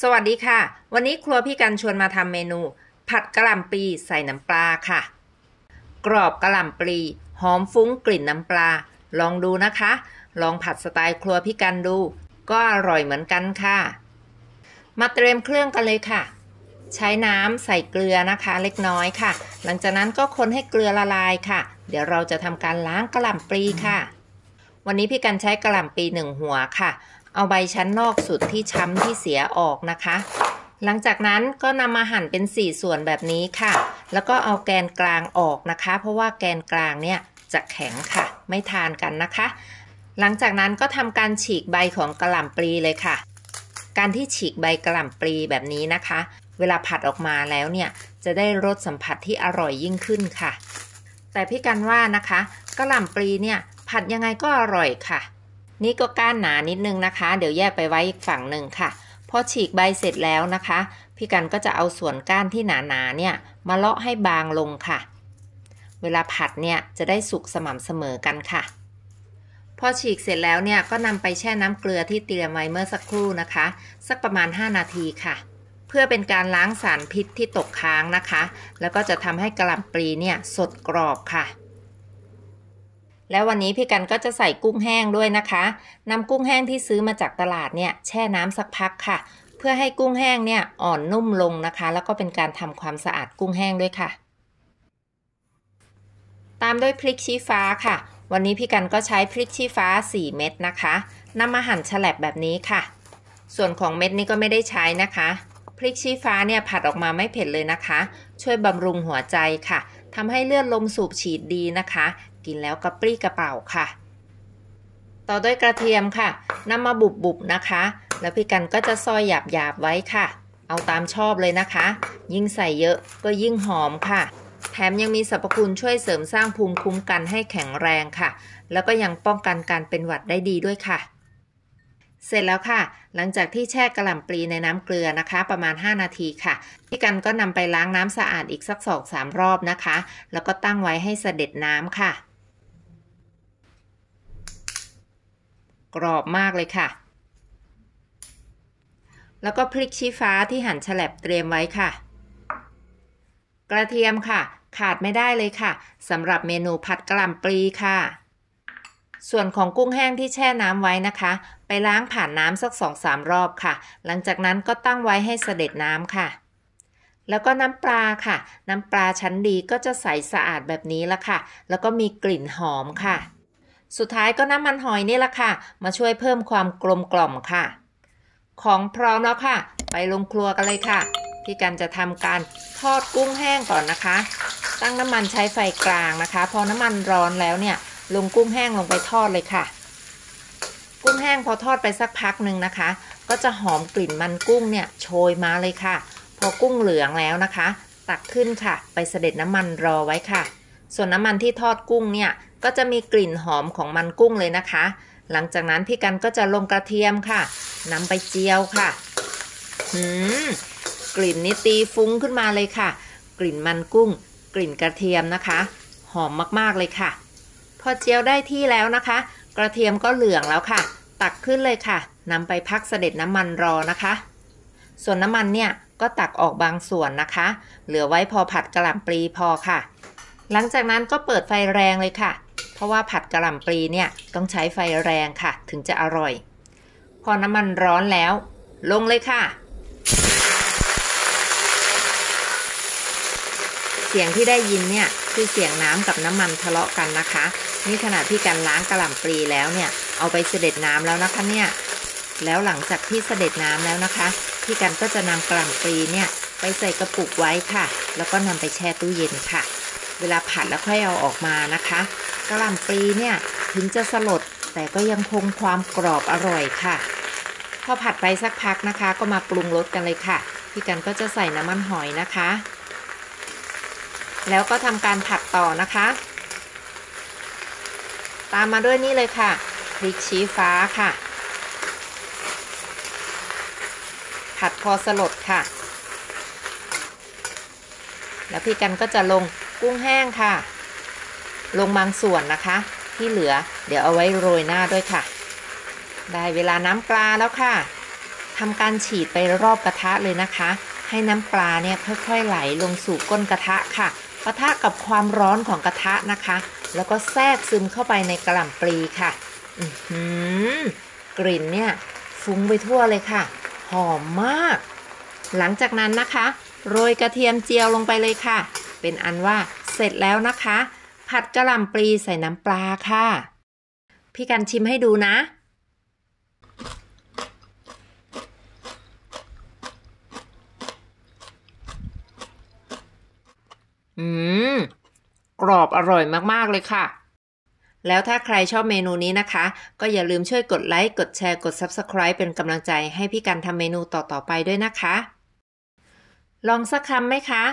สวัสดีค่ะ วันนี้ครัวพี่กันชวนมาทำเมนู ผัดกะหล่ำปลีใส่น้ำปลาค่ะ กรอบกะหล่ำปลีหอมฟุ้งกลิ่นน้ำปลา ลองดูนะคะ ลองผัดสไตล์ครัวพี่กันดู ก็อร่อยเหมือนกันค่ะ มาเตรียมเครื่องกันเลยค่ะ ใช้น้ำใส่เกลือนะคะ เล็กน้อยค่ะ หลังจากนั้นก็คนให้เกลือละลายค่ะ เดี๋ยวเราจะทำการล้างกะหล่ำปลีค่ะวันนี้พี่กันใช้กะหล่ำปลีหนึ่งหัวค่ะ เอาใบชั้นนอกสุดที่ช้ำที่เสียออกนะคะ หลังจากนั้นก็นำมาหั่นเป็น 4 ส่วนแบบนี้ค่ะ แล้วก็เอาแกนกลางออกนะคะ เพราะว่าแกนกลางเนี่ยจะแข็งค่ะ ไม่ทานกันนะคะ หลังจากนั้นก็ทำการฉีกใบของกระหล่ำปลีเลยค่ะ การที่ฉีกใบกระหล่ำปลีแบบนี้นะคะ เวลาผัดออกมาแล้วเนี่ยจะได้รสสัมผัสที่อร่อยยิ่งขึ้นค่ะ แต่พี่กันว่านะคะกระหล่ำปลีเนี่ยผัดยังไงก็อร่อยค่ะ นี่ก็ก้านหนานิดนึงนะคะ เดี๋ยวแยกไปไว้อีกฝั่งหนึ่งค่ะ พอฉีกใบเสร็จแล้วนะคะ พี่กันก็จะเอาส่วนก้านที่หนาๆเนี่ยมาเลาะให้บางลงค่ะ เวลาผัดเนี่ยจะได้สุกสม่ำเสมอกันค่ะ พอฉีกเสร็จแล้วเนี่ยก็นำไปแช่น้ำเกลือที่เตรียมไว้เมื่อสักครู่นะคะ สักประมาณ 5 นาทีค่ะ เพื่อเป็นการล้างสารพิษที่ตกค้างนะคะ แล้วก็จะทำให้กระหล่ำปลีเนี่ยสดกรอบค่ะ แล้ววันนี้พี่กันก็จะใส่กุ้งแห้งด้วยนะคะนำกุ้งแห้งที่ซื้อมาจากตลาดเนี่ยแช่น้ำสักพักค่ะ เพื่อให้กุ้งแห้งเนี่ยอ่อนนุ่มลงนะคะ แล้วก็เป็นการทำความสะอาดกุ้งแห้งด้วยค่ะ ตามด้วยพริกชี้ฟ้าค่ะ วันนี้พี่กันก็ใช้พริกชี้ฟ้า 4 เม็ดนะคะนำมาหั่นฉลับแบบนี้ค่ะ ส่วนของเม็ดนี้ก็ไม่ได้ใช้นะคะพริกชี้ฟ้าเนี่ยผัดออกมาไม่เผ็ดเลยนะคะ ช่วยบำรุงหัวใจค่ะ ทำให้เลือดลมสูบฉีดดีนะคะ กินแล้วกระปรี้กระเป๋าค่ะ ต่อด้วยกระเทียมค่ะนำมาบุบๆนะคะ แล้วพี่กันก็จะซอยหยาบๆไว้ค่ะ เอาตามชอบเลยนะคะ ยิ่งใส่เยอะก็ยิ่งหอมค่ะ แถมยังมีสรรพคุณช่วยเสริมสร้างภูมิคุ้มกันให้แข็งแรงค่ะ แล้วก็ยังป้องกันการเป็นหวัดได้ดีด้วยค่ะ เสร็จแล้วค่ะ หลังจากที่แช่กระหล่ำปลีในน้ำเกลือนะคะ ประมาณ 5 นาทีค่ะ พี่กันก็นำไปล้างน้ำสะอาดอีกสักสองสามรอบนะคะ แล้วก็ตั้งไว้ให้เสด็จน้ำค่ะ กรอบมากเลยค่ะ แล้วก็พริกชี้ฟ้าที่หั่นฉลับเตรียมไว้ค่ะ กระเทียมค่ะ ขาดไม่ได้เลยค่ะสำหรับเมนูผัดกระหล่ำปลีค่ะ ส่วนของกุ้งแห้งที่แช่น้ำไว้นะคะ ไปล้างผ่านน้ำสักสองสามรอบค่ะ หลังจากนั้นก็ตั้งไว้ให้เสด็จน้ำค่ะ แล้วก็น้ำปลาค่ะ น้ำปลาชั้นดีก็จะใสสะอาดแบบนี้ละค่ะ แล้วก็มีกลิ่นหอมค่ะ สุดท้ายก็น้ำมันหอยนี่ละค่ะ มาช่วยเพิ่มความกลมกล่อมค่ะ ของพร้อมแล้วค่ะ ไปลงครัวกันเลยค่ะพี่กันจะทำการทอดกุ้งแห้งก่อนนะคะ ตั้งน้ำมันใช้ไฟกลางนะคะ พอน้ำมันร้อนแล้วเนี่ย ลงกุ้งแห้งลงไปทอดเลยค่ะ กุ้งแห้งพอทอดไปสักพักหนึ่งนะคะ ก็จะหอมกลิ่นมันกุ้งเนี่ยโชยมาเลยค่ะ พอกุ้งเหลืองแล้วนะคะ ตักขึ้นค่ะ ไปเสด็จน้ำมันรอไว้ค่ะ ส่วนน้ำมันที่ทอดกุ้งเนี่ยก็จะมีกลิ่นหอมของมันกุ้งเลยนะคะ หลังจากนั้นพี่กันก็จะลงกระเทียมค่ะนำไปเจียวค่ะหืมกลิ่นนี้ตีฟุ้งขึ้นมาเลยค่ะ กลิ่นมันกุ้ง กลิ่นกระเทียมนะคะ หอมมากๆเลยค่ะ พอเจียวได้ที่แล้วนะคะ กระเทียมก็เหลืองแล้วค่ะ ตักขึ้นเลยค่ะนำไปพักเสด็จน้ำมันรอนะคะ ส่วนน้ำมันเนี่ยก็ตักออกบางส่วนนะคะ เหลือไว้พอผัดกระหล่ำปลีพอค่ะ หลังจากนั้นก็เปิดไฟแรงเลยค่ะ เพราะว่าผัดกระหล่ำปลีเนี่ยต้องใช้ไฟแรงค่ะ ถึงจะอร่อย พอน้ำมันร้อนแล้ว ลงเลยค่ะ เสียงที่ได้ยินเนี่ยคือเสียงน้ำกับน้ำมันทะเลาะกันนะคะ นี่ขณะที่การล้างกระหล่ำปลีแล้วเนี่ย เอาไปเสด็จน้ำแล้วนะคะเนี่ย แล้วหลังจากที่เสด็จน้ำแล้วนะคะ พี่กันก็จะนำกระหล่ำปลีเนี่ยไปใส่กระปุกไว้ค่ะ แล้วก็นำไปแช่ตู้เย็นค่ะ เวลาผัดแล้วค่อยเอาออกมานะคะ กระหล่ำปลีเนี่ยถึงจะสลดแต่ก็ยังคงความกรอบอร่อยค่ะ พอผัดไปสักพักนะคะ ก็มาปรุงรสกันเลยค่ะ พี่กันก็จะใส่น้ำมันหอยนะคะ แล้วก็ทำการผัดต่อนะคะ ตามมาด้วยนี่เลยค่ะพริกชี้ฟ้าค่ะ ผัดพอสลดค่ะ แล้วพี่กันก็จะลงกุ้งแห้งค่ะ ลงบางส่วนนะคะ ที่เหลือเดี๋ยวเอาไว้โรยหน้าด้วยค่ะ ได้เวลาน้ำปลาแล้วค่ะทำการฉีดไปรอบกระทะเลยนะคะ ให้น้ำปลาเนี่ยค่อยๆไหลลงสู่ก้นกระทะค่ะปะทะกับความร้อนของกระทะนะคะ แล้วก็แทรกซึมเข้าไปในกระหล่ำปลีค่ะอือหือกลิ่นเนี่ยฟุ้งไปทั่วเลยค่ะ หอมมาก หลังจากนั้นนะคะ โรยกระเทียมเจียวลงไปเลยค่ะ เป็นอันว่าเสร็จแล้วนะคะ ผัดกระหล่ำปลีใส่น้ำปลาค่ะ พี่กันชิมให้ดูนะ อืม กรอบอร่อยมากๆเลยค่ะ แล้วถ้าใครชอบเมนูนี้นะคะ ก็อย่าลืมช่วยกดไลค์กดแชร์กด Subscribe เป็นกำลังใจให้พี่กันทำเมนูต่อๆไปด้วยนะคะ ลองสักคำไหมคะ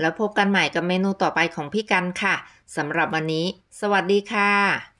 แล้วพบกันใหม่กับเมนูต่อไปของพี่กันค่ะสำหรับวันนี้ สวัสดีค่ะ